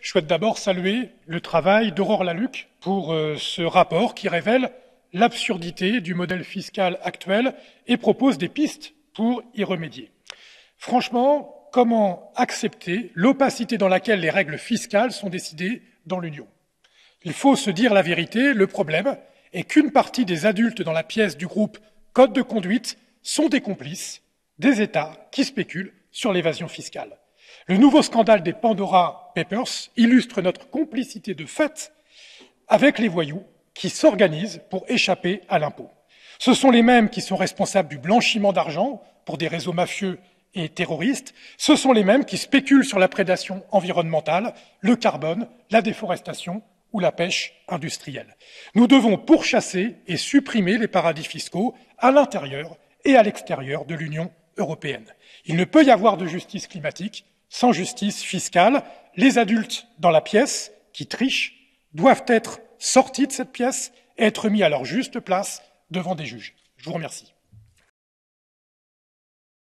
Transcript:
Je souhaite d'abord saluer le travail d'Aurore Laluc pour euh, ce rapport qui révèle l'absurdité du modèle fiscal actuel et propose des pistes pour y remédier. Franchement, comment accepter l'opacité dans laquelle les règles fiscales sont décidées dans l'Union? Il faut se dire la vérité, le problème est qu'une partie des adultes dans la pièce du groupe Code de conduite sont des complices des États qui spéculent sur l'évasion fiscale. Le nouveau scandale des Pandora Papers illustre notre complicité de fait avec les voyous qui s'organisent pour échapper à l'impôt. Ce sont les mêmes qui sont responsables du blanchiment d'argent pour des réseaux mafieux et terroristes, ce sont les mêmes qui spéculent sur la prédation environnementale, le carbone, la déforestation ou la pêche industrielle. Nous devons pourchasser et supprimer les paradis fiscaux à l'intérieur et à l'extérieur de l'Union européenne. Il ne peut y avoir de justice climatique sans justice fiscale. Les adultes dans la pièce qui trichent doivent être sortis de cette pièce et être mis à leur juste place devant des juges. Je vous remercie.